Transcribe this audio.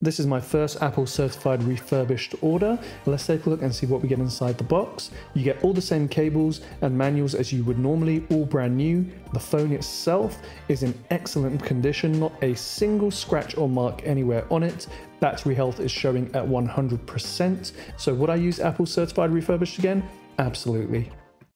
This is my first Apple certified refurbished order. Let's take a look and see what we get inside the box. You get all the same cables and manuals as you would normally, all brand new. The phone itself is in excellent condition, not a single scratch or mark anywhere on it. Battery health is showing at 100%. So would I use Apple certified refurbished again? Absolutely.